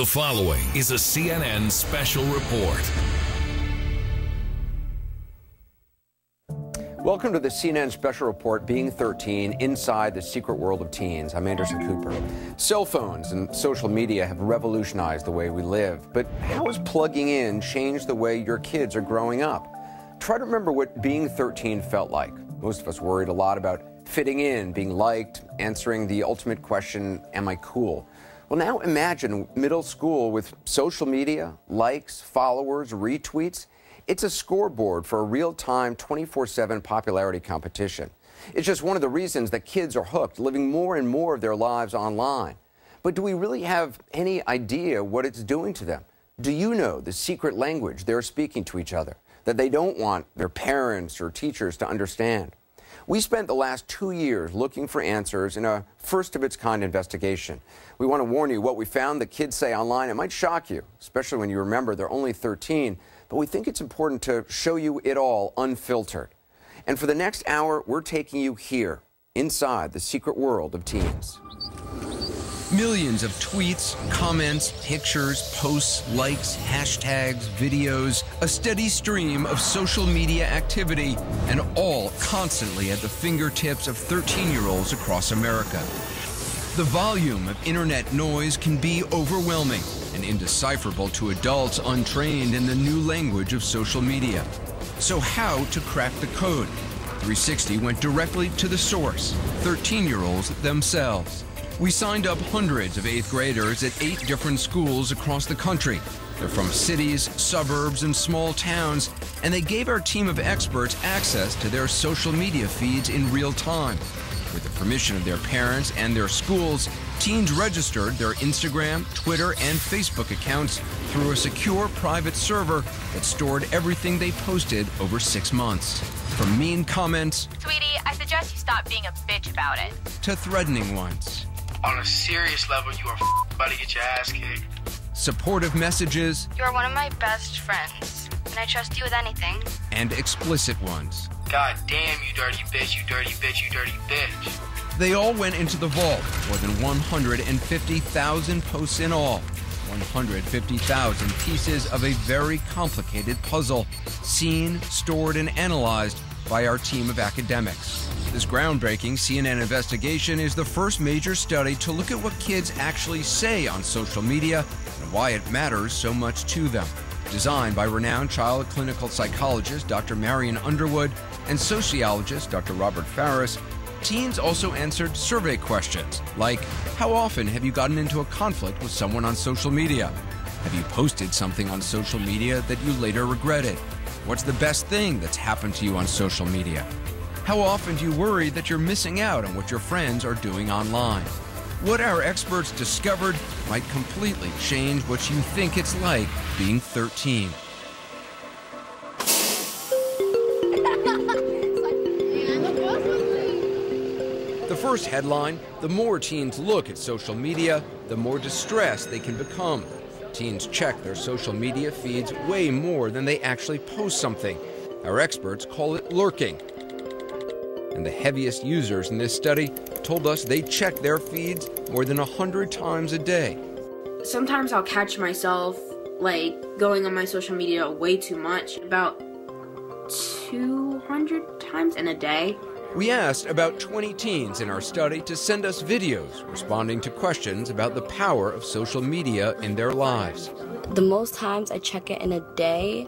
The following is a CNN special report. Welcome to the CNN special report, Being 13 Inside the Secret World of Teens. I'm Anderson Cooper. Cell phones and social media have revolutionized the way we live, but how has plugging in changed the way your kids are growing up? Try to remember what being 13 felt like. Most of us worried a lot about fitting in, being liked, answering the ultimate question, Am I cool? Well, now imagine middle school with social media, likes, followers, retweets. It's a scoreboard for a real time 24 7 popularity competition. It's just one of the reasons that kids are hooked, living more and more of their lives online. But do we really have any idea what it's doing to them? Do you know the secret language they're speaking to each other that they don't want their parents or teachers to understand? We spent the last two years looking for answers in a first of its kind investigation. We want to warn you what we found the kids say online. It might shock you, especially when you remember they're only 13 but we think it's important to show you it all unfiltered. And for the next hour, we're taking you here, inside the secret world of teens. Millions of tweets, comments, pictures, posts, likes, hashtags, videos, a steady stream of social media activity, and all constantly at the fingertips of 13 year olds across America. The volume of internet noise can be overwhelming and indecipherable to adults untrained in the new language of social media. So, how to crack the code? 360 went directly to the source 13 year olds themselves. We signed up hundreds of eighth graders at eight different schools across the country. They're from cities, suburbs, and small towns, and they gave our team of experts access to their social media feeds in real time. With the permission of their parents and their schools, teens registered their Instagram, Twitter, and Facebook accounts through a secure private server that stored everything they posted over six months. From mean comments, Sweetie, I suggest you stop being a bitch about it, to threatening ones. On a serious level, you are about to get your ass kicked. Supportive messages. You are one of my best friends, and I trust you with anything. And explicit ones. God damn, you dirty bitch, you dirty bitch, you dirty bitch. They all went into the vault, more than 150,000 posts in all. 150,000 pieces of a very complicated puzzle, seen, stored, and analyzed by our team of academics. This groundbreaking CNN investigation is the first major study to look at what kids actually say on social media and why it matters so much to them. Designed by renowned child clinical psychologist Dr. Marion Underwood and sociologist Dr. Robert Faris, teens also answered survey questions like How often have you gotten into a conflict with someone on social media? Have you posted something on social media that you later regretted? What's the best thing that's happened to you on social media? How often do you worry that you're missing out on what your friends are doing online? What our experts discovered might completely change what you think it's like being 13. The first headline the more teens look at social media, the more distressed they can become. Teens check their social media feeds way more than they actually post something. Our experts call it lurking. And the heaviest users in this study told us they check their feeds more than 100 times a day. Sometimes I'll catch myself like going on my social media way too much, about 200 times in a day. We asked about 20 teens in our study to send us videos responding to questions about the power of social media in their lives. The most times I check it in a day,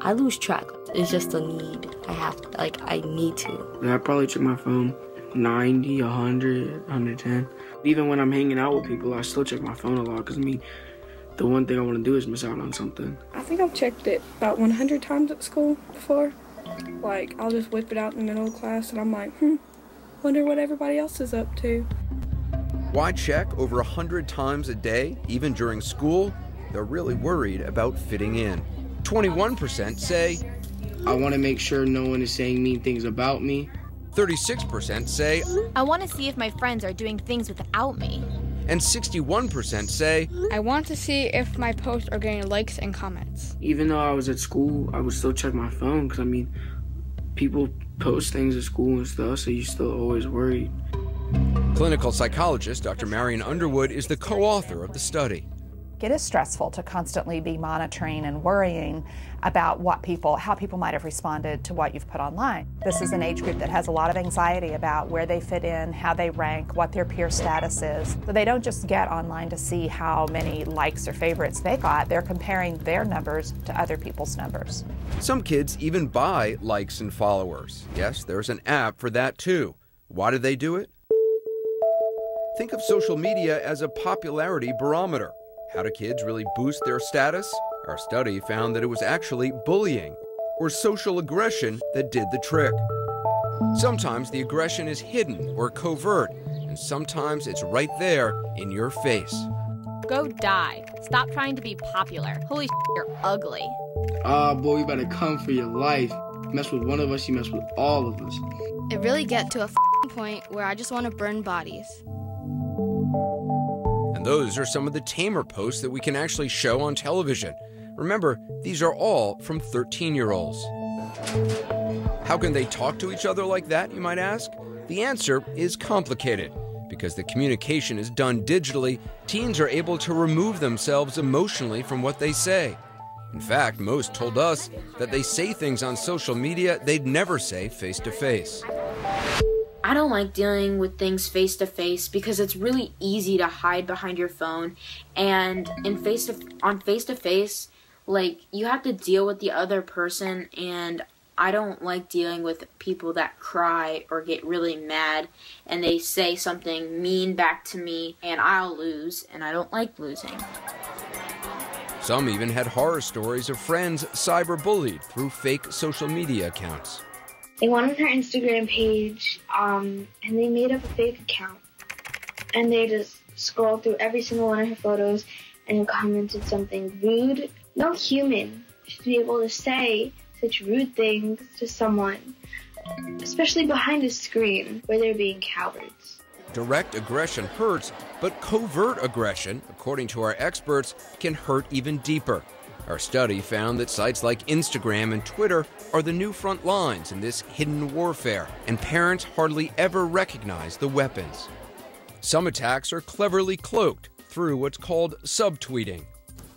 I lose track. It's just a need. I have, to, like, I need to. Yeah, I probably check my phone 90, 100, 110. Even when I'm hanging out with people, I still check my phone a lot because, I mean, the one thing I want to do is miss out on something. I think I've checked it about 100 times at school before. Like, I'll just whip it out in the middle of class and I'm like, hmm, wonder what everybody else is up to. Why check over a 100 times a day, even during school? They're really worried about fitting in. 21% say, I want to make sure no one is saying mean things about me. 36% say, I want to see if my friends are doing things without me. And 61% say, I want to see if my posts are getting likes and comments. Even though I was at school, I would still check my phone because, I mean, people post things at school and stuff, so you're still always worried. Clinical psychologist Dr. Marion Underwood is the co author of the study. It is stressful to constantly be monitoring and worrying about what people, how people might have responded to what you've put online. This is an age group that has a lot of anxiety about where they fit in, how they rank, what their peer status is. So they don't just get online to see how many likes or favorites they got, they're comparing their numbers to other people's numbers. Some kids even buy likes and followers. Yes, there's an app for that too. Why do they do it? Think of social media as a popularity barometer. How do kids really boost their status? Our study found that it was actually bullying or social aggression that did the trick. Sometimes the aggression is hidden or covert, and sometimes it's right there in your face. Go die. Stop trying to be popular. Holy shit, you're ugly. Ah, boy, you better come for your life. Mess with one of us, you mess with all of us. It really get to a point where I just want to burn bodies. And those are some of the tamer posts that we can actually show on television. Remember, these are all from 13 year olds. How can they talk to each other like that, you might ask? The answer is complicated. Because the communication is done digitally, teens are able to remove themselves emotionally from what they say. In fact, most told us that they say things on social media they'd never say face to face. I don't like dealing with things face to face because it's really easy to hide behind your phone and in face to on face to face like you have to deal with the other person and I don't like dealing with people that cry or get really mad and they say something mean back to me and I'll lose and I don't like losing. Some even had horror stories of friends cyberbullied through fake social media accounts. They went on her Instagram page um, and they made up a fake account. And they just scrolled through every single one of her photos and commented something rude. No human should be able to say such rude things to someone, especially behind a screen where they're being cowards. Direct aggression hurts, but covert aggression, according to our experts, can hurt even deeper. Our study found that sites like Instagram and Twitter are the new front lines in this hidden warfare, and parents hardly ever recognize the weapons. Some attacks are cleverly cloaked through what's called subtweeting.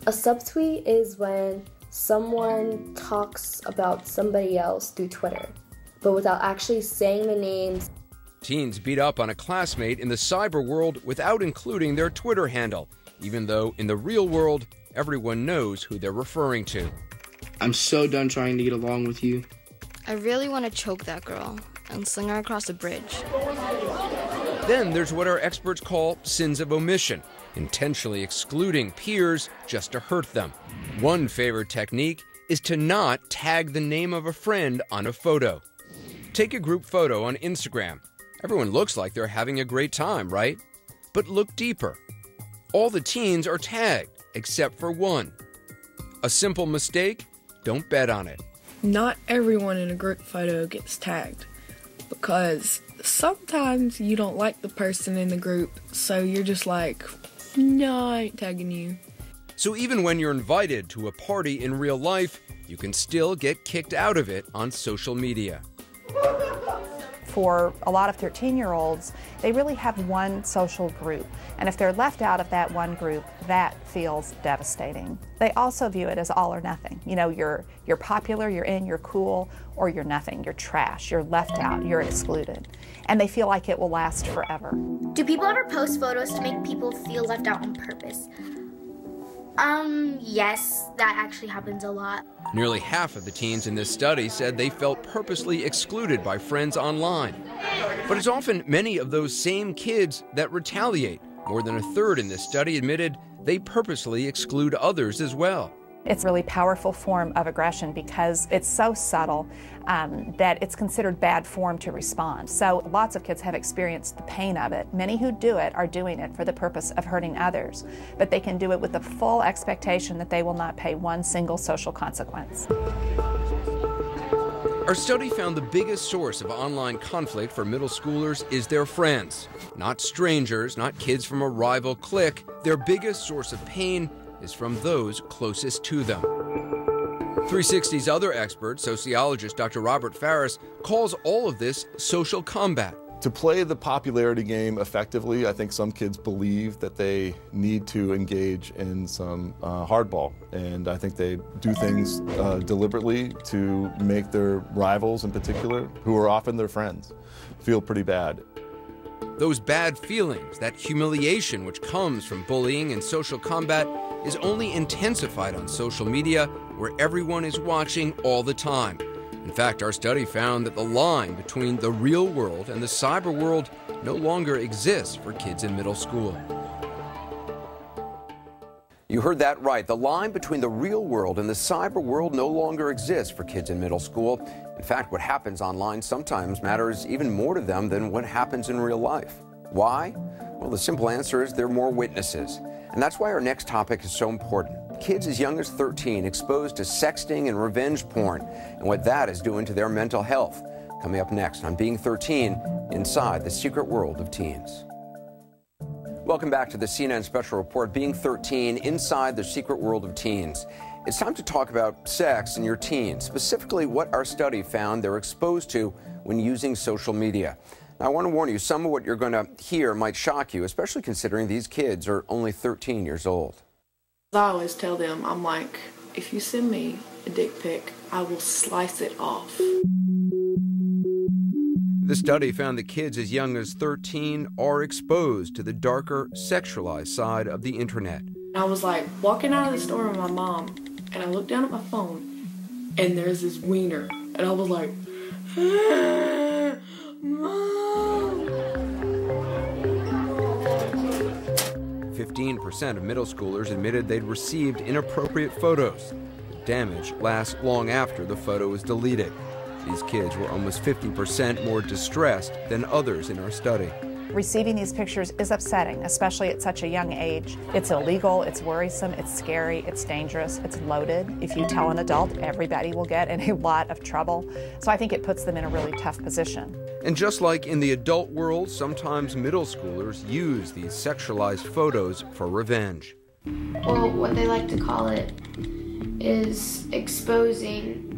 A subtweet is when someone talks about somebody else through Twitter, but without actually saying the names. Teens beat up on a classmate in the cyber world without including their Twitter handle, even though in the real world, everyone knows who they're referring to. I'm so done trying to get along with you. I really want to choke that girl and sling her across a bridge. Then there's what our experts call sins of omission, intentionally excluding peers just to hurt them. One favorite technique is to not tag the name of a friend on a photo. Take a group photo on Instagram. Everyone looks like they're having a great time, right? But look deeper. All the teens are tagged except for one. A simple mistake? Don't bet on it. Not everyone in a group photo gets tagged because sometimes you don't like the person in the group, so you're just like, no, I ain't tagging you. So even when you're invited to a party in real life, you can still get kicked out of it on social media. For a lot of 13 year olds, they really have one social group. And if they're left out of that one group, that feels devastating. They also view it as all or nothing. You know, you're, you're popular, you're in, you're cool, or you're nothing. You're trash, you're left out, you're excluded. And they feel like it will last forever. Do people ever post photos to make people feel left out on purpose? Um, yes, that actually happens a lot. Nearly half of the teens in this study said they felt purposely excluded by friends online. But it's often many of those same kids that retaliate. More than a third in this study admitted they purposely exclude others as well. It's a really powerful form of aggression because it's so subtle um, that it's considered bad form to respond. So lots of kids have experienced the pain of it. Many who do it are doing it for the purpose of hurting others, but they can do it with the full expectation that they will not pay one single social consequence. Our study found the biggest source of online conflict for middle schoolers is their friends. Not strangers, not kids from a rival clique. Their biggest source of pain is from those closest to them. 360's other expert, sociologist Dr. Robert Faris, calls all of this social combat. to play the popularity game effectively, I think some kids believe that they need to engage in some uh, hardball. And I think they do things uh, deliberately to make their rivals, in particular, who are often their friends, feel pretty bad. Those bad feelings, that humiliation which comes from bullying and social combat, is only intensified on social media where everyone is watching all the time. In fact, our study found that the line between the real world and the cyber world no longer exists for kids in middle school. You heard that right. The line between the real world and the cyber world no longer exists for kids in middle school. In fact, what happens online sometimes matters even more to them than what happens in real life. Why? Well, the simple answer is there are more witnesses. And that's why our next topic is so important kids as young as 13 exposed to sexting and revenge porn and what that is doing to their mental health. Coming up next on Being 13 Inside the Secret World of Teens. Welcome back to the CNN Special Report Being 13 Inside the Secret World of Teens. It's time to talk about sex in your teens, specifically what our study found they're exposed to when using social media. Now, I want to warn you, some of what you're going to hear might shock you, especially considering these kids are only 13 years old. I always tell them, I'm like, if you send me a dick pic, I will slice it off. The study found that kids as young as 13 are exposed to the darker, sexualized side of the internet. I was like walking out of the store with my mom, and I looked down at my phone, and there's this wiener, and I was like, Mom! 15% of middle schoolers admitted they'd received inappropriate photos. The damage lasts long after the photo is deleted. These kids were almost 50% more distressed than others in our study. Receiving these pictures is upsetting, especially at such a young age. It's illegal, it's worrisome, it's scary, it's dangerous, it's loaded. If you tell an adult, everybody will get in a lot of trouble. So I think it puts them in a really tough position. And just like in the adult world, sometimes middle schoolers use these sexualized photos for revenge. Well, what they like to call it is exposing.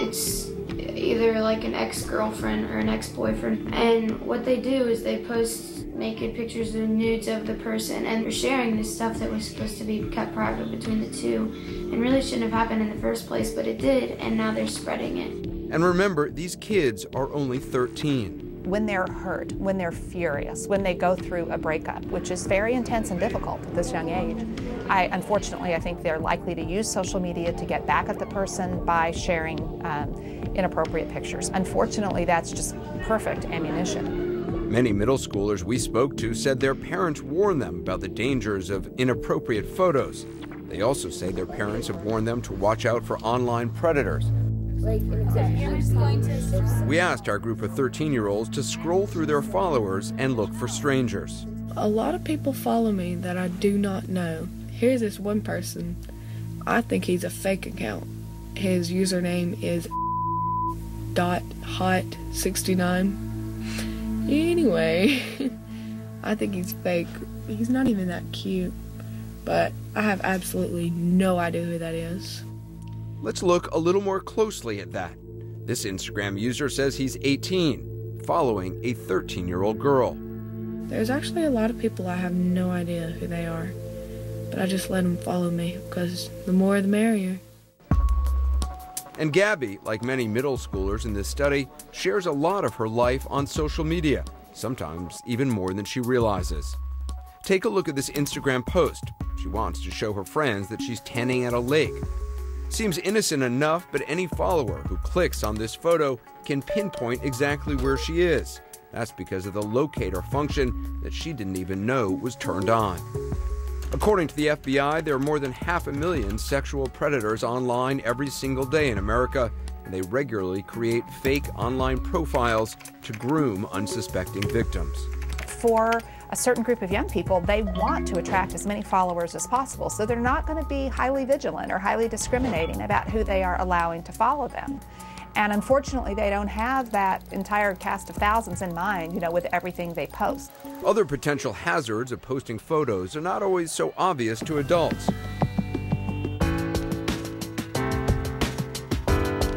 It's either like an ex-girlfriend or an ex-boyfriend and what they do is they post naked pictures and nudes of the person and they're sharing this stuff that was supposed to be kept private between the two and really shouldn't have happened in the first place but it did and now they're spreading it and remember these kids are only 13 when they're hurt, when they're furious, when they go through a breakup, which is very intense and difficult at this young age. I, unfortunately, I think they're likely to use social media to get back at the person by sharing um, inappropriate pictures. Unfortunately, that's just perfect ammunition. Many middle schoolers we spoke to said their parents warned them about the dangers of inappropriate photos. They also say their parents have warned them to watch out for online predators. Like we asked our group of 13 year olds to scroll through their followers and look for strangers. A lot of people follow me that I do not know. Here's this one person. I think he's a fake account. His username is dot hot 69. Anyway, I think he's fake. He's not even that cute. But I have absolutely no idea who that is. Let's look a little more closely at that. This Instagram user says he's 18, following a 13 year old girl. There's actually a lot of people I have no idea who they are, but I just let them follow me because the more the merrier. And Gabby, like many middle schoolers in this study, shares a lot of her life on social media, sometimes even more than she realizes. Take a look at this Instagram post. She wants to show her friends that she's tanning at a lake Seems innocent enough, but any follower who clicks on this photo can pinpoint exactly where she is. That's because of the locator function that she didn't even know was turned on. According to the FBI, there are more than half a million sexual predators online every single day in America, and they regularly create fake online profiles to groom unsuspecting victims. For a certain group of young people, they want to attract as many followers as possible. So they're not going to be highly vigilant or highly discriminating about who they are allowing to follow them. And unfortunately, they don't have that entire cast of thousands in mind, you know, with everything they post. Other potential hazards of posting photos are not always so obvious to adults.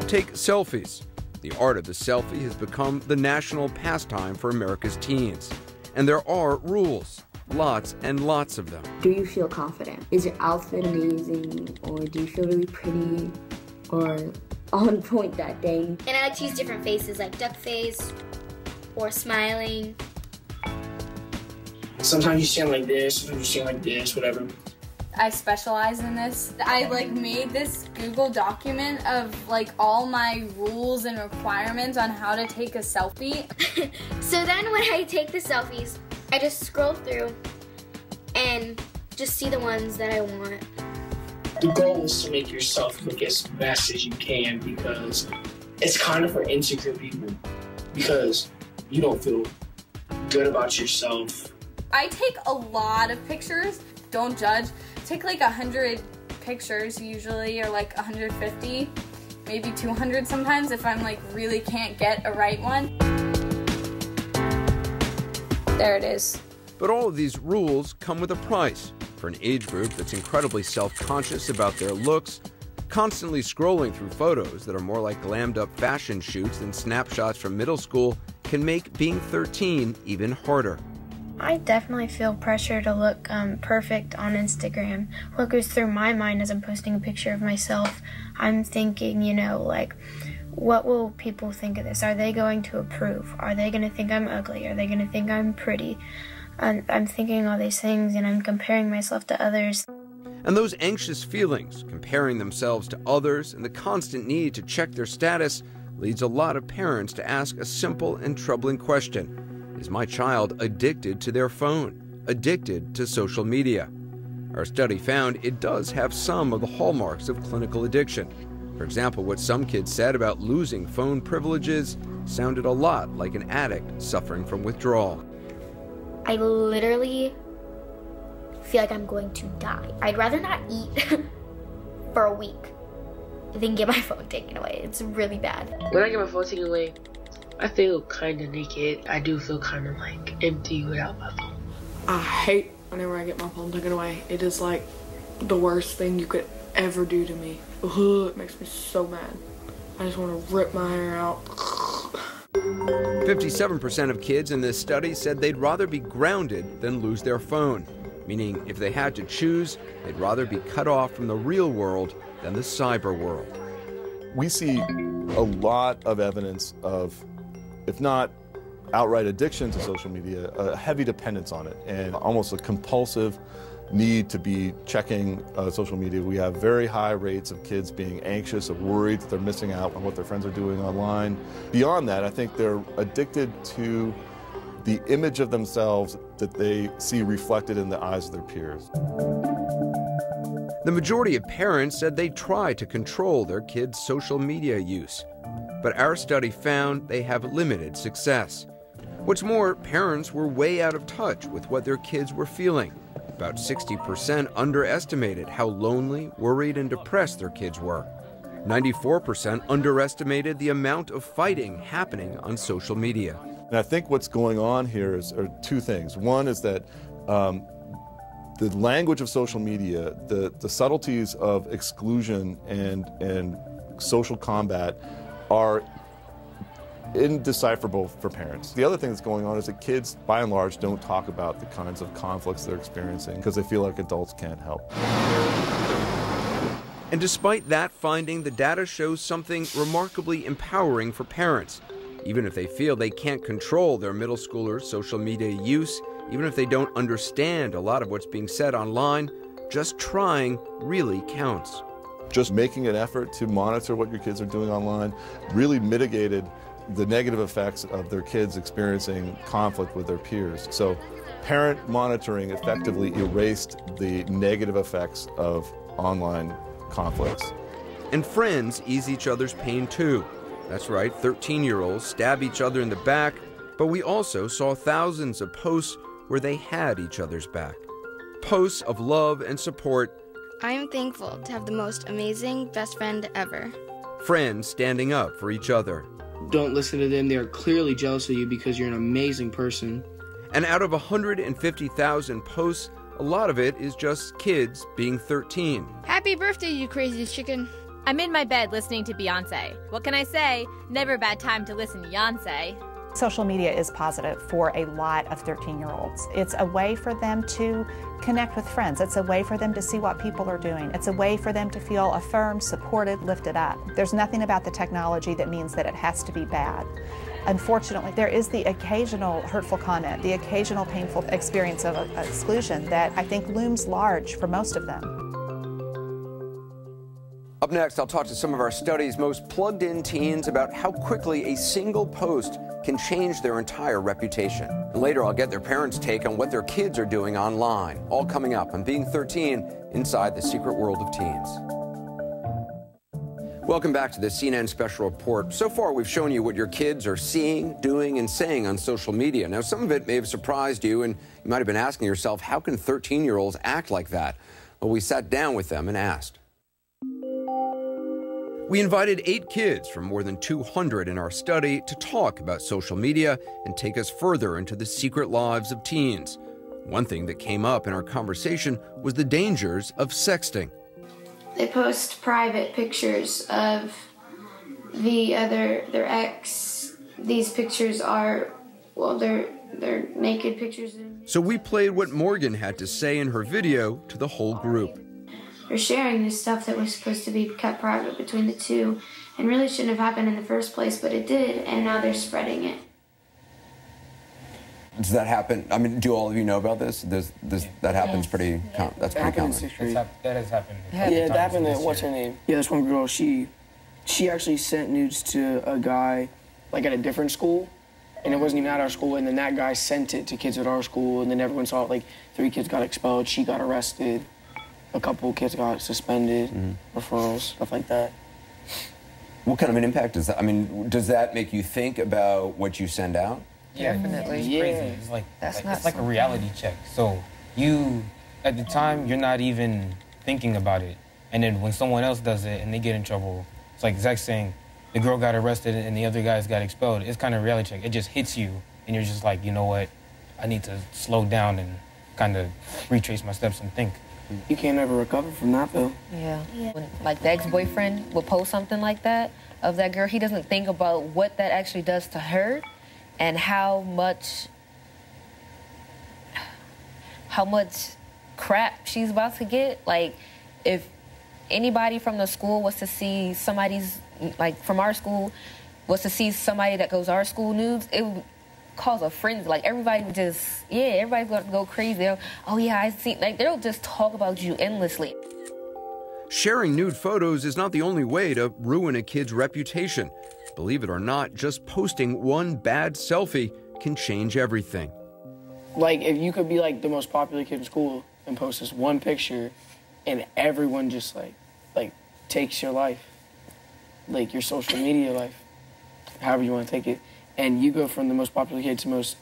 Take selfies. The art of the selfie has become the national pastime for America's teens. And there are rules, lots and lots of them. Do you feel confident? Is your outfit amazing? Or do you feel really pretty? Or on point that day? And I like to use different faces like duck face or smiling. Sometimes you stand like this, sometimes you stand like this, whatever. I specialize in this. I like made this Google document of like all my rules and requirements on how to take a selfie. so then when I take the selfies, I just scroll through and just see the ones that I want. The goal is to make yourself look as best as you can because it's kind of for insecure people because you don't feel good about yourself. I take a lot of pictures. Don't judge. Take like a hundred pictures usually, or like 150, maybe 200 sometimes if I'm like really can't get a right one. There it is. But all of these rules come with a price. For an age group that's incredibly self conscious about their looks, constantly scrolling through photos that are more like glammed up fashion shoots than snapshots from middle school can make being 13 even harder. I definitely feel pressure to look um, perfect on Instagram. What goes through my mind as I'm posting a picture of myself, I'm thinking, you know, like, what will people think of this? Are they going to approve? Are they going to think I'm ugly? Are they going to think I'm pretty? And I'm thinking all these things and I'm comparing myself to others. And those anxious feelings, comparing themselves to others, and the constant need to check their status leads a lot of parents to ask a simple and troubling question is my child addicted to their phone, addicted to social media? Our study found it does have some of the hallmarks of clinical addiction. For example, what some kids said about losing phone privileges sounded a lot like an addict suffering from withdrawal. I literally feel like I'm going to die. I'd rather not eat for a week than get my phone taken away. It's really bad. When I get my phone taken away, I feel kind of naked. I do feel kind of like empty without my phone. I hate whenever I get my phone taken away. It is like the worst thing you could ever do to me. Ugh, it makes me so mad. I just want to rip my hair out. 57% of kids in this study said they'd rather be grounded than lose their phone, meaning if they had to choose, they'd rather be cut off from the real world than the cyber world. We see a lot of evidence of if not outright addiction to social media, a heavy dependence on it, and almost a compulsive need to be checking uh, social media. We have very high rates of kids being anxious, of worried that they're missing out on what their friends are doing online. Beyond that, I think they're addicted to the image of themselves that they see reflected in the eyes of their peers. The majority of parents said they try to control their kids' social media use but our study found they have limited success. What's more, parents were way out of touch with what their kids were feeling. About 60% underestimated how lonely, worried, and depressed their kids were. 94% underestimated the amount of fighting happening on social media. And I think what's going on here is are two things. One is that um, the language of social media, the, the subtleties of exclusion and, and social combat are indecipherable for parents. The other thing that's going on is that kids, by and large, don't talk about the kinds of conflicts they're experiencing because they feel like adults can't help. And despite that finding, the data shows something remarkably empowering for parents. Even if they feel they can't control their middle schoolers' social media use, even if they don't understand a lot of what's being said online, just trying really counts just making an effort to monitor what your kids are doing online really mitigated the negative effects of their kids experiencing conflict with their peers. So parent monitoring effectively erased the negative effects of online conflicts. And friends ease each other's pain too. That's right, 13 year olds stab each other in the back, but we also saw thousands of posts where they had each other's back. Posts of love and support I am thankful to have the most amazing best friend ever. Friends standing up for each other. Don't listen to them. They are clearly jealous of you because you're an amazing person. And out of 150,000 posts, a lot of it is just kids being 13. Happy birthday, you crazy chicken. I'm in my bed listening to Beyonce. What can I say? Never a bad time to listen to Beyonce. Social media is positive for a lot of 13 year olds. It's a way for them to connect with friends. It's a way for them to see what people are doing. It's a way for them to feel affirmed, supported, lifted up. There's nothing about the technology that means that it has to be bad. Unfortunately, there is the occasional hurtful comment, the occasional painful experience of uh, exclusion that I think looms large for most of them. Up next, I'll talk to some of our study's most plugged in teens about how quickly a single post can change their entire reputation. And later, I'll get their parents' take on what their kids are doing online. All coming up on Being 13 Inside the Secret World of Teens. Welcome back to the CNN Special Report. So far, we've shown you what your kids are seeing, doing, and saying on social media. Now, some of it may have surprised you, and you might have been asking yourself, how can 13 year olds act like that? Well, we sat down with them and asked. We invited eight kids from more than 200 in our study to talk about social media and take us further into the secret lives of teens. One thing that came up in our conversation was the dangers of sexting. They post private pictures of the other their ex. These pictures are well, they're they're naked pictures. So we played what Morgan had to say in her video to the whole group. They're sharing this stuff that was supposed to be kept private between the two and really shouldn't have happened in the first place, but it did, and now they're spreading it. Does that happen? I mean, do all of you know about this? Does, does that happens pretty? Com- that's pretty common. Hap- that has happened. a Yeah, couple that times happened. this To, what's year. her name? Yeah, this one girl. She, she actually sent nudes to a guy, like at a different school, and it wasn't even at our school. And then that guy sent it to kids at our school, and then everyone saw it. Like three kids got expelled. She got arrested. A couple kids got suspended, mm-hmm. referrals, stuff like that. What kind of an impact does that? I mean, does that make you think about what you send out? Yeah, Definitely. It's Yeah. crazy. It's like, That's like not it's like a reality check. So you, at the time, you're not even thinking about it, and then when someone else does it and they get in trouble, it's like Zach saying, the girl got arrested and the other guys got expelled. It's kind of a reality check. It just hits you, and you're just like, you know what? I need to slow down and kind of retrace my steps and think. You can't ever recover from that though. Yeah. When, like the ex-boyfriend will post something like that of that girl, he doesn't think about what that actually does to her and how much how much crap she's about to get. Like if anybody from the school was to see somebody's like from our school was to see somebody that goes our school nudes, it would cause a frenzy. Like everybody would just yeah, everybody's gonna go crazy. They'll, oh yeah, I see like they'll just talk about you endlessly. Sharing nude photos is not the only way to ruin a kid's reputation. Believe it or not, just posting one bad selfie can change everything. Like if you could be like the most popular kid in school and post this one picture, and everyone just like like takes your life, like your social media life, however you want to take it, and you go from the most popular kid to most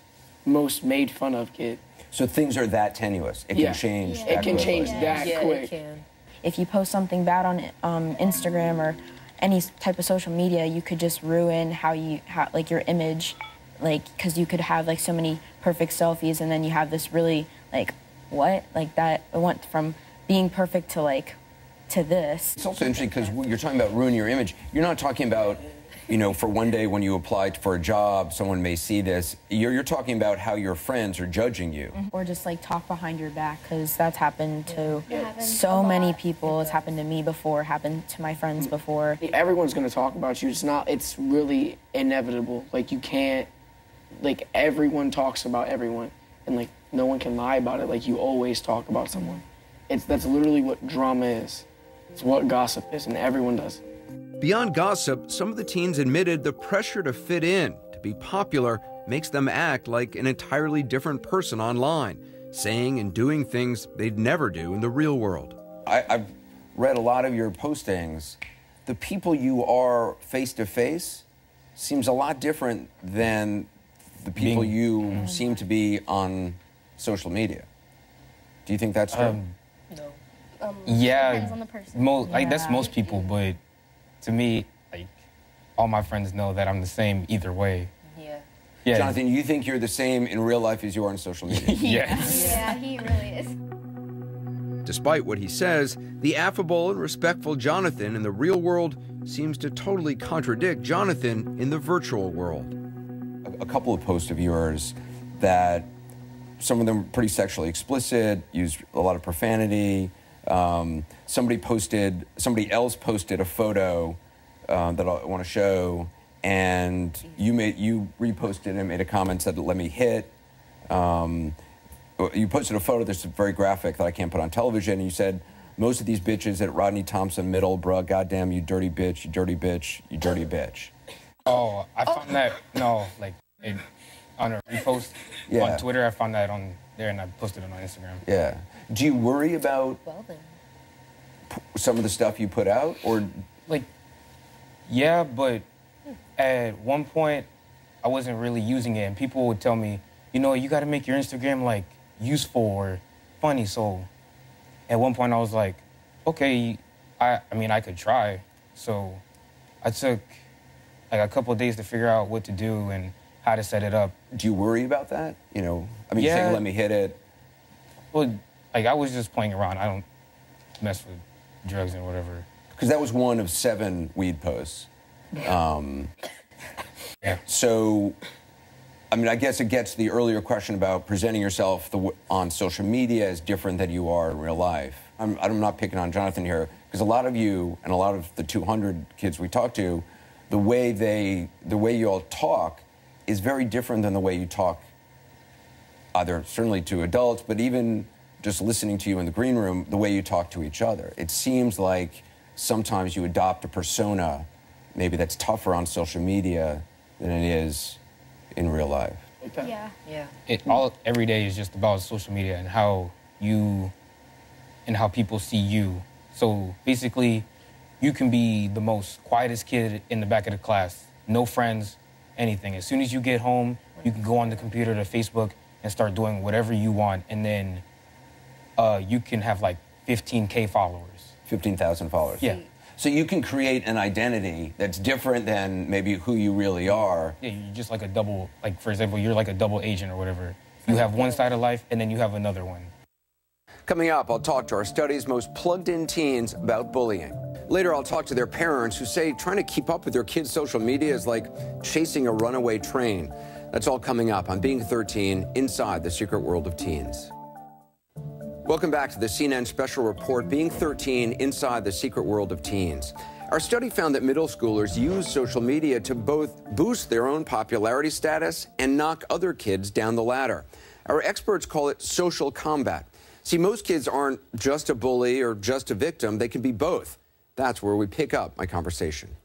most made fun of kid. So things are that tenuous. It Yeah. can change. It that can quickly. change that Yeah, quick. it can. if you post something bad on um, Instagram or any type of social media, you could just ruin how you how like your image, like because you could have like so many perfect selfies and then you have this really like what like that it went from being perfect to like to this. It's also interesting because you're talking about ruining your image. You're not talking about, you know, for one day when you applied for a job, someone may see this. You're, you're talking about how your friends are judging you. Or just like talk behind your back because that's happened to happens so many people. It's happened to me before, happened to my friends before. Everyone's gonna talk about you. It's not. It's really inevitable. Like you can't. Like everyone talks about everyone, and like no one can lie about it. Like you always talk about someone. It's that's literally what drama is. It's what gossip is, and everyone does. it. Beyond gossip, some of the teens admitted the pressure to fit in, to be popular, makes them act like an entirely different person online, saying and doing things they'd never do in the real world. I, I've read a lot of your postings. The people you are face to face seems a lot different than the people you seem to be on social media. Do you think that's true? Um, Um, yeah, depends on the person. Mo- like that's most people, but to me, like all my friends know that I'm the same either way. Yeah. Yeah. Jonathan, you think you're the same in real life as you are on social media? yes. Yeah, he really is. Despite what he says, the affable and respectful Jonathan in the real world seems to totally contradict Jonathan in the virtual world. A couple of posts of yours that some of them were pretty sexually explicit, used a lot of profanity. Um, somebody posted, somebody else posted a photo uh, that I want to show, and you made you reposted and made a comment said, "Let me hit." Um, you posted a photo that's very graphic that I can't put on television, and you said, "Most of these bitches at Rodney Thompson Middle, bruh, goddamn you, dirty bitch, you dirty bitch, you dirty bitch." Oh, I found that no, like it, on a repost Yeah. on Twitter. I found that on there and I posted it on Instagram. Yeah. Do you worry about p- some of the stuff you put out, or Like, yeah, but at one point I wasn't really using it, and people would tell me, you know, you got to make your Instagram like useful or funny. So at one point I was like, okay, I I mean I could try. So I took like a couple of days to figure out what to do and how to set it up. Do you worry about that? You know, I mean, you yeah. say, let me hit it. Well, like I was just playing around. I don't mess with drugs and whatever. Because that was one of seven weed posts. Um, So, I mean, I guess it gets to the earlier question about presenting yourself the, on social media as different than you are in real life. I'm, I'm not picking on Jonathan here because a lot of you and a lot of the 200 kids we talk to, the way they, the way you all talk, is very different than the way you talk either certainly to adults, but even just listening to you in the green room, the way you talk to each other. It seems like sometimes you adopt a persona, maybe that's tougher on social media than it is in real life. Yeah. Yeah. It all every day is just about social media and how you and how people see you. So basically, you can be the most quietest kid in the back of the class, no friends, anything. As soon as you get home, you can go on the computer to Facebook and start doing whatever you want, and then uh, you can have like 15k followers. 15,000 followers. Yeah. So you can create an identity that's different than maybe who you really are. Yeah, you're just like a double, like for example, you're like a double agent or whatever. You have one side of life, and then you have another one. Coming up, I'll talk to our study's most plugged in teens about bullying. Later, I'll talk to their parents who say trying to keep up with their kids' social media is like chasing a runaway train. That's all coming up on Being 13 Inside the Secret World of Teens. Welcome back to the CNN special report Being 13 Inside the Secret World of Teens. Our study found that middle schoolers use social media to both boost their own popularity status and knock other kids down the ladder. Our experts call it social combat. See, most kids aren't just a bully or just a victim, they can be both. That's where we pick up my conversation.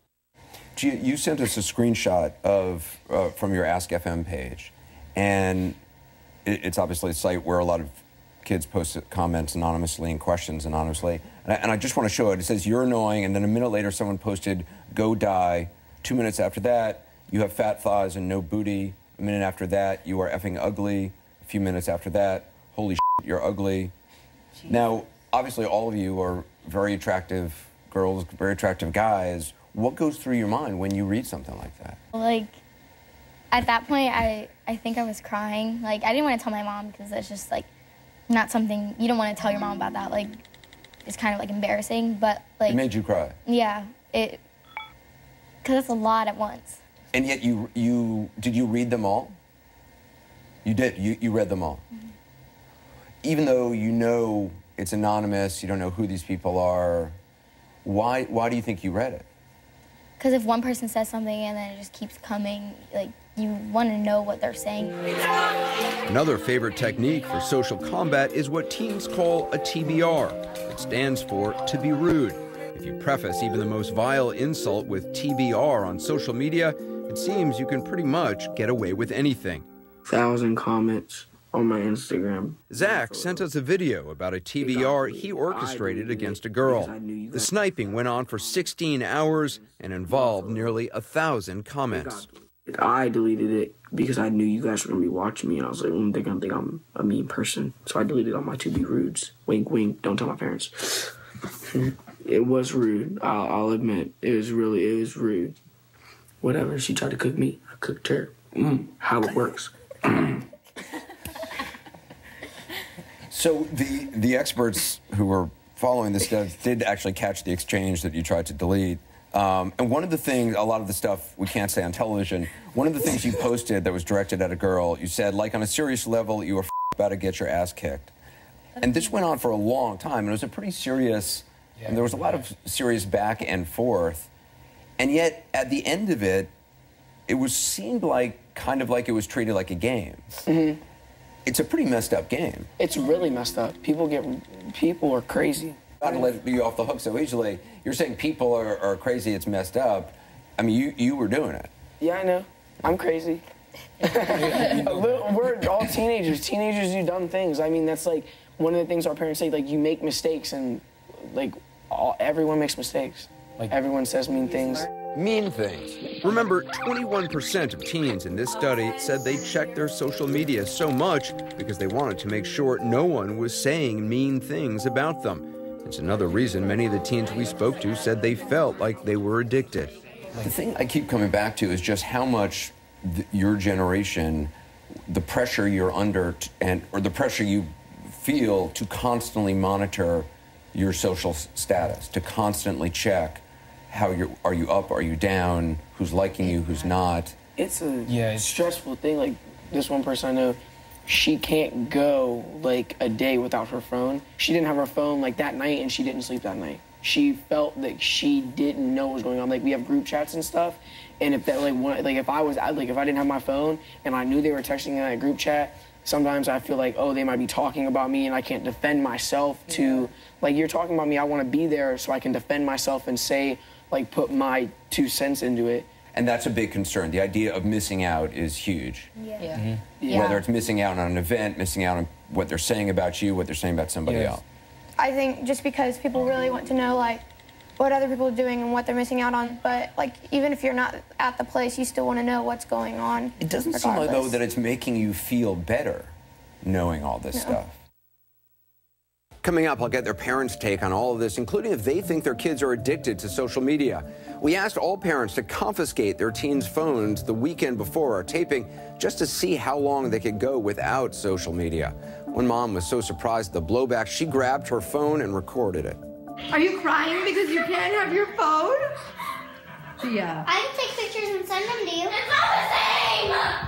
Gia, you sent us a screenshot of uh, from your Ask FM page, and it, it's obviously a site where a lot of kids post comments anonymously and questions anonymously. And I, and I just want to show it. It says you're annoying, and then a minute later, someone posted "Go die." Two minutes after that, you have fat thighs and no booty. A minute after that, you are effing ugly. A few minutes after that, holy shit, you're ugly. Now, obviously, all of you are very attractive girls, very attractive guys. What goes through your mind when you read something like that? Like, at that point, I, I think I was crying. Like, I didn't want to tell my mom because that's just, like, not something you don't want to tell your mom about that. Like, it's kind of, like, embarrassing. But, like, it made you cry. yeah, it, because it's a lot at once. And yet you you did you read them all? You did. You you read them all. Mm-hmm. Even though you know it's anonymous, you don't know who these people are. Why why do you think you read it? Because if one person says something and then it just keeps coming, like, you want to know what they're saying. Another favorite technique for social combat is what teens call a TBR. It stands for to be rude. If you preface even the most vile insult with TBR on social media, it seems you can pretty much get away with anything. Thousand comments on my Instagram. Zach sent us a video about a TBR he orchestrated against a girl. The sniping went on for 16 hours and involved nearly a thousand comments. I deleted it because I knew you guys were gonna be watching me, and I was like, mm, they're gonna think I'm a mean person. So I deleted all my to be rudes. Wink, wink. Don't tell my parents. it was rude. I'll, I'll admit it was really it was rude. Whatever. She tried to cook me. I cooked her. Mm, how it works. So the the experts who were following this did actually catch the exchange that you tried to delete. Um, and one of the things, a lot of the stuff we can't say on television. One of the things you posted that was directed at a girl, you said, like on a serious level, you were f- about to get your ass kicked. And this went on for a long time, and it was a pretty serious. and there was a lot of serious back and forth. And yet, at the end of it, it was seemed like kind of like it was treated like a game. Mm-hmm. It's a pretty messed up game. It's really messed up. People get people are crazy. Not to let you off the hook so easily. You're saying people are, are crazy. It's messed up. I mean, you you were doing it. Yeah, I know. I'm crazy. we're, we're all teenagers. Teenagers do dumb things. I mean, that's like one of the things our parents say. Like, you make mistakes, and like all, everyone makes mistakes. Like everyone says mean things. Mean things. Remember, 21% of teens in this study said they checked their social media so much because they wanted to make sure no one was saying mean things about them. It's another reason many of the teens we spoke to said they felt like they were addicted. The thing I keep coming back to is just how much th- your generation, the pressure you're under, t- and or the pressure you feel to constantly monitor your social s- status, to constantly check how you're are you up, are you down, who's liking you, who's not. It's a yeah, it's stressful thing. Like this one person I know, she can't go like a day without her phone. She didn't have her phone like that night, and she didn't sleep that night. She felt that she didn't know what was going on. Like we have group chats and stuff, and if that like one like if I was like if I didn't have my phone and I knew they were texting in that group chat, sometimes I feel like oh they might be talking about me and I can't defend myself to like you're talking about me. I want to be there so I can defend myself and say like put my two cents into it. And that's a big concern. The idea of missing out is huge. Yeah. Yeah. Mm-hmm. Yeah. Whether it's missing out on an event, missing out on what they're saying about you, what they're saying about somebody else. I think just because people really want to know like what other people are doing and what they're missing out on, but like even if you're not at the place, you still want to know what's going on. It doesn't seem like though that it's making you feel better knowing all this No. stuff. Coming up, I'll get their parents' take on all of this, including if they think their kids are addicted to social media. We asked all parents to confiscate their teens' phones the weekend before our taping just to see how long they could go without social media. One mom was so surprised at the blowback, she grabbed her phone and recorded it. Are you crying because you can't have your phone? Yeah. I can take pictures and send them to you. It's not the same!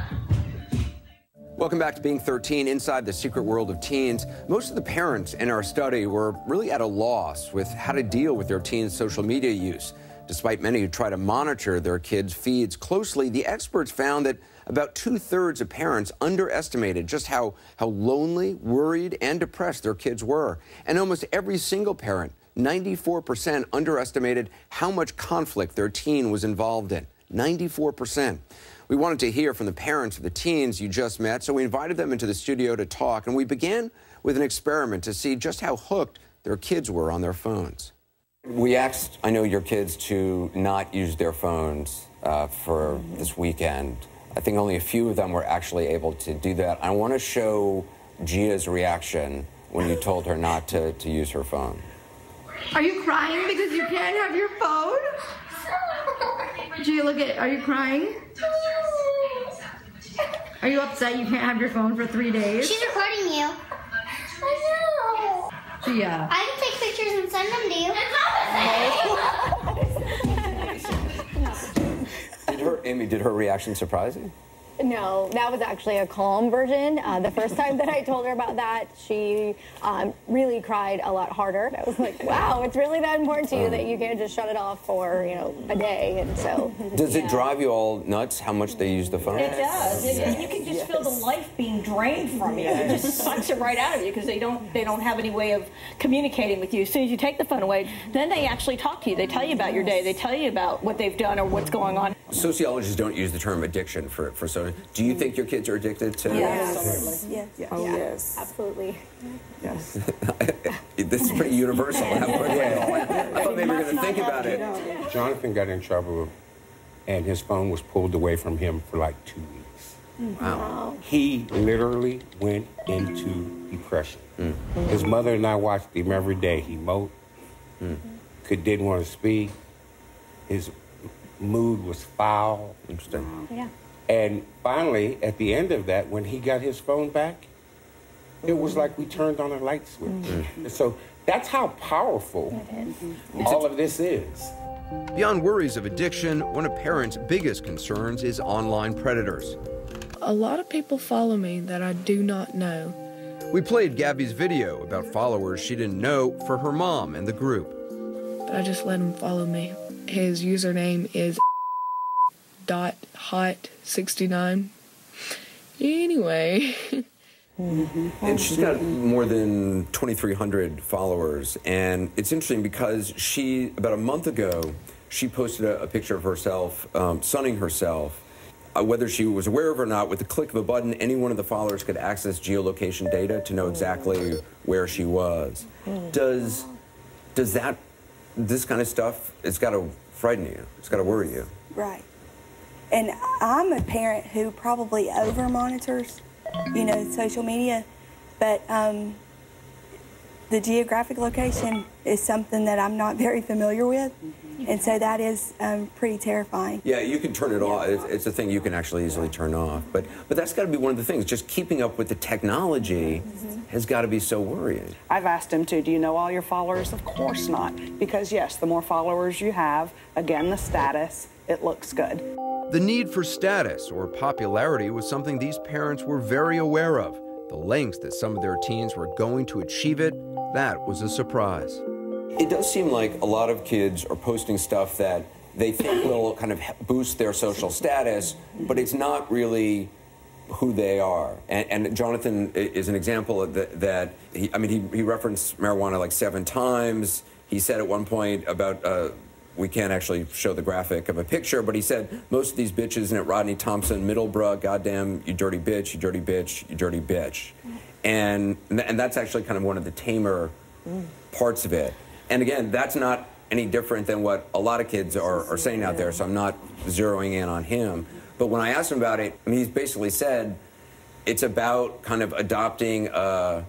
Welcome back to Being 13 Inside the Secret World of Teens. Most of the parents in our study were really at a loss with how to deal with their teens' social media use. Despite many who try to monitor their kids' feeds closely, the experts found that about two thirds of parents underestimated just how, how lonely, worried, and depressed their kids were. And almost every single parent, 94%, underestimated how much conflict their teen was involved in. 94%. We wanted to hear from the parents of the teens you just met, so we invited them into the studio to talk, and we began with an experiment to see just how hooked their kids were on their phones. We asked, I know your kids to not use their phones uh, for this weekend. I think only a few of them were actually able to do that. I want to show Gia's reaction when you told her not to, to use her phone. Are you crying because you can't have your phone? Gia, look at. Are you crying? Are you upset you can't have your phone for three days? She's recording you. I know. Gia. I can take pictures and send them to you. It's Did her, Amy, did her reaction surprise you? No, that was actually a calm version. Uh, the first time that I told her about that, she um, really cried a lot harder. I was like, "Wow, it's really that important to you that you can't just shut it off for you know a day." And so, Does it drive you all nuts how much they use the phone? It does. It- and you can just feel the life being drained from you. It just sucks it right out of you because they don't they don't have any way of communicating with you. As soon as you take the phone away, then they actually talk to you. They tell you about your day. They tell you about what they've done or what's going on. Sociologists don't use the term addiction for, for social. Do you think your kids are addicted to? yes, yes, yes. oh yes, absolutely. Yes. this is pretty universal. I thought maybe you were going to think about it. Jonathan got in trouble, and his phone was pulled away from him for like two weeks. Wow. He literally went into depression. Mm. His mother and I watched him every day. He moped, mm. could didn't want to speak. His mood was foul. Interesting. Yeah. And finally, at the end of that, when he got his phone back, It was like we turned on a light switch. Mm-hmm. So that's how powerful all of this is. Beyond worries of addiction, one of parents' biggest concerns is online predators. A lot of people follow me that I do not know. We played Gabby's video about followers she didn't know for her mom and the group. But I just let him follow me. His username is dot hot 69. Anyway. And she's got more than 2,300 followers. And it's interesting because she, about a month ago, she posted a, a picture of herself um, sunning herself. Uh, whether she was aware of it or not, with the click of a button, any one of the followers could access geolocation data to know exactly where she was. Does does that this kind of stuff? It's got to frighten you. It's got to worry you. Right. And I'm a parent who probably over monitors, you know, social media, but um, the geographic location is something that I'm not very familiar with. And so that is um, pretty terrifying. Yeah, you can turn it off. It's, it's a thing you can actually easily turn off. But but that's got to be one of the things. Just keeping up with the technology has got to be so worrying. I've asked him to, do you know all your followers? Of course not. Because, yes, the more followers you have, again, the status, it looks good. The need for status or popularity was something these parents were very aware of. The lengths that some of their teens were going to achieve it, that was a surprise. It does seem like a lot of kids are posting stuff that they think will kind of boost their social status, but it's not really who they are. And, and Jonathan is an example of that. that he, I mean, he, he referenced marijuana like seven times. He said at one point about. Uh, we can't actually show the graphic of a picture, but he said most of these bitches in it, Rodney Thompson, Middleborough, goddamn, you dirty bitch, you dirty bitch, you dirty bitch. And, and that's actually kind of one of the tamer parts of it. And again, that's not any different than what a lot of kids are, are saying out there, so I'm not zeroing in on him. But when I asked him about it, I mean, he's basically said it's about kind of adopting a,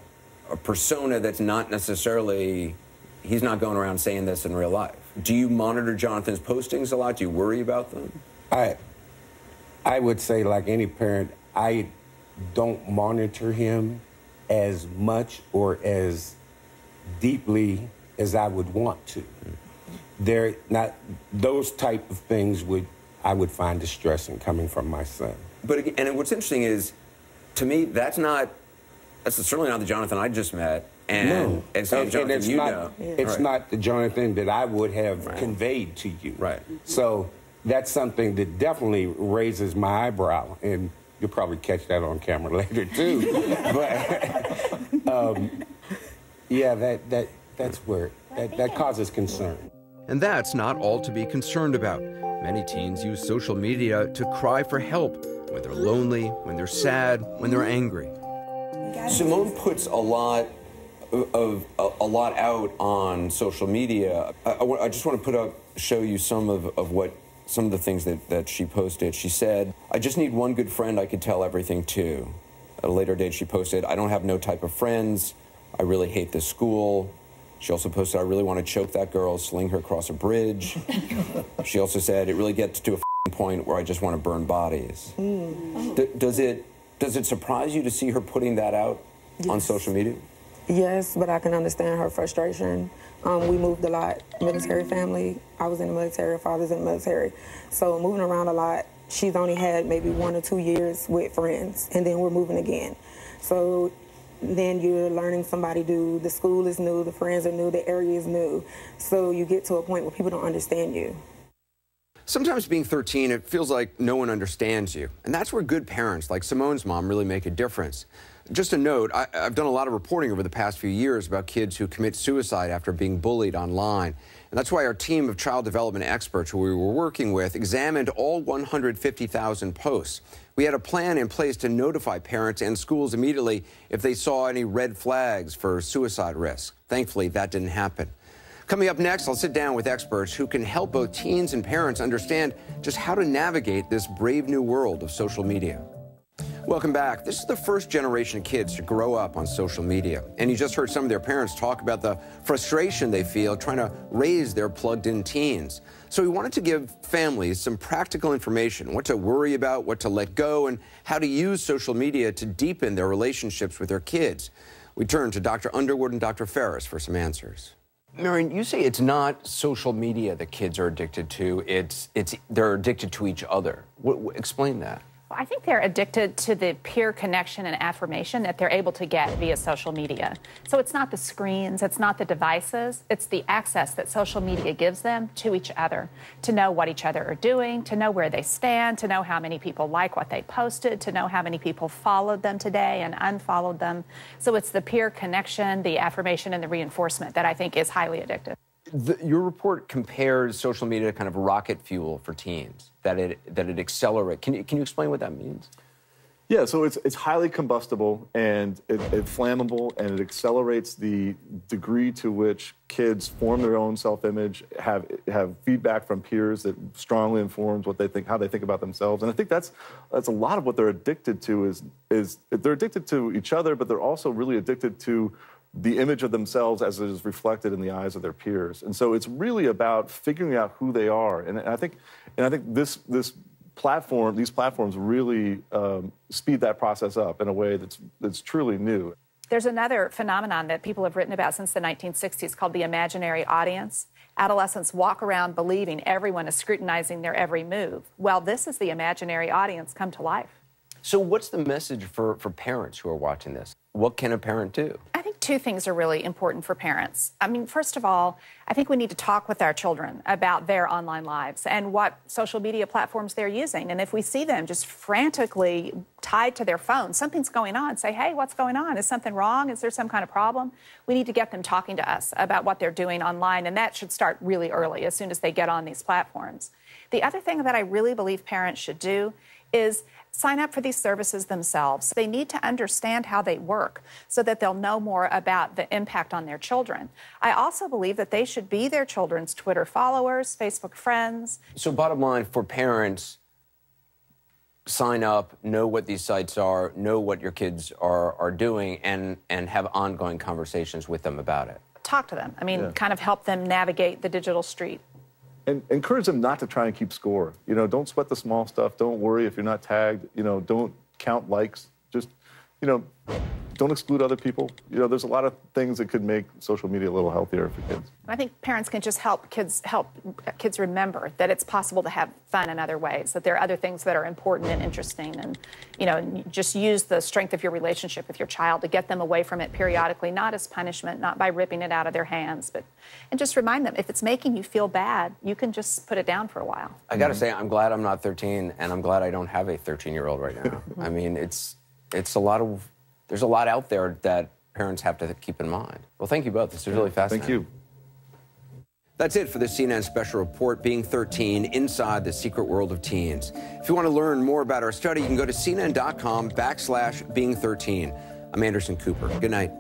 a persona that's not necessarily, he's not going around saying this in real life. Do you monitor Jonathan's postings a lot? Do you worry about them? I, I would say, like any parent, I don't monitor him as much or as deeply as I would want to. There, not those type of things would I would find distressing coming from my son. But again, and what's interesting is, to me, that's not, that's certainly not the Jonathan I just met. And no, it's not and, the Jonathan and it's not. It's Right. not the Jonathan that I would have conveyed to you. Right. So that's something that definitely raises my eyebrow, and you'll probably catch that on camera later too. but um, yeah, that that that's where that, that causes concern. And that's not all to be concerned about. Many teens use social media to cry for help when they're lonely, when they're sad, when they're angry. Simone puts a lot of a, a lot out on social media. I, I I just want to put up show you some of, of what some of the things that, that she posted. She said, I just need one good friend I could tell everything to. At a later date, she posted, I don't have no type of friends. I really hate this school. She also posted, I really want to choke that girl, sling her across a bridge. she also said, it really gets to a point where I just want to burn bodies. D- does it does it surprise you to see her putting that out on social media? Yes, but I can understand her frustration. Um, we moved a lot, military family. I was in the military, her father's in the military. So moving around a lot, she's only had maybe one or two years with friends, and then we're moving again. So then you're learning somebody new, the school is new, the friends are new, the area is new. So you get to a point where people don't understand you. Sometimes being 13, it feels like no one understands you. And that's where good parents like Simone's mom really make a difference. Just a note I, I've done a lot of reporting over the past few years about kids who commit suicide after being bullied online. And that's why our team of child development experts who we were working with examined all 150,000 posts. We had a plan in place to notify parents and schools immediately if they saw any red flags for suicide risk. Thankfully, that didn't happen. Coming up next, I'll sit down with experts who can help both teens and parents understand just how to navigate this brave new world of social media. Welcome back. This is the first generation of kids to grow up on social media. And you just heard some of their parents talk about the frustration they feel trying to raise their plugged in teens. So we wanted to give families some practical information what to worry about, what to let go, and how to use social media to deepen their relationships with their kids. We turn to Dr. Underwood and Dr. Faris for some answers. Marion, you say it's not social media that kids are addicted to, it's, it's, they're addicted to each other. W- explain that. Well, I think they're addicted to the peer connection and affirmation that they're able to get via social media. So it's not the screens, it's not the devices, it's the access that social media gives them to each other, to know what each other are doing, to know where they stand, to know how many people like what they posted, to know how many people followed them today and unfollowed them. So it's the peer connection, the affirmation, and the reinforcement that I think is highly addictive. The, your report compares social media to kind of rocket fuel for teens, that it, that it accelerates. Can you, can you explain what that means? Yeah, so it's, it's highly combustible and it, it's flammable and it accelerates the degree to which kids form their own self-image, have have feedback from peers that strongly informs what they think, how they think about themselves. And I think that's that's a lot of what they're addicted to is is they're addicted to each other, but they're also really addicted to the image of themselves as it is reflected in the eyes of their peers. And so it's really about figuring out who they are. And I think and I think this this platform, these platforms really um, speed that process up in a way that's, that's truly new. There's another phenomenon that people have written about since the 1960s called the imaginary audience. Adolescents walk around believing everyone is scrutinizing their every move. Well, this is the imaginary audience come to life. So, what's the message for, for parents who are watching this? What can a parent do? Two things are really important for parents. I mean, first of all, I think we need to talk with our children about their online lives and what social media platforms they're using. And if we see them just frantically tied to their phone, something's going on, say, hey, what's going on? Is something wrong? Is there some kind of problem? We need to get them talking to us about what they're doing online. And that should start really early, as soon as they get on these platforms. The other thing that I really believe parents should do is sign up for these services themselves. They need to understand how they work so that they'll know more about the impact on their children. I also believe that they should be their children's Twitter followers, Facebook friends. So, bottom line for parents, sign up, know what these sites are, know what your kids are, are doing, and, and have ongoing conversations with them about it. Talk to them. I mean, Yeah. kind of help them navigate the digital street. And encourage them not to try and keep score. You know, don't sweat the small stuff. Don't worry if you're not tagged. You know, don't count likes. Just, you know, don't exclude other people. You know, there's a lot of things that could make social media a little healthier for kids. I think parents can just help kids help kids remember that it's possible to have fun in other ways, that there are other things that are important and interesting, and you know, just use the strength of your relationship with your child to get them away from it periodically, not as punishment, not by ripping it out of their hands, but and just remind them if it's making you feel bad, you can just put it down for a while. I got to say, I'm glad I'm not 13, and I'm glad I don't have a 13 year old right now. I mean, it's it's a lot of there's a lot out there that parents have to keep in mind. Well, thank you both. This is really fascinating. Thank you. That's it for the CNN special report, Being 13 Inside the Secret World of Teens. If you want to learn more about our study, you can go to cnn.com backslash being 13. I'm Anderson Cooper. Good night.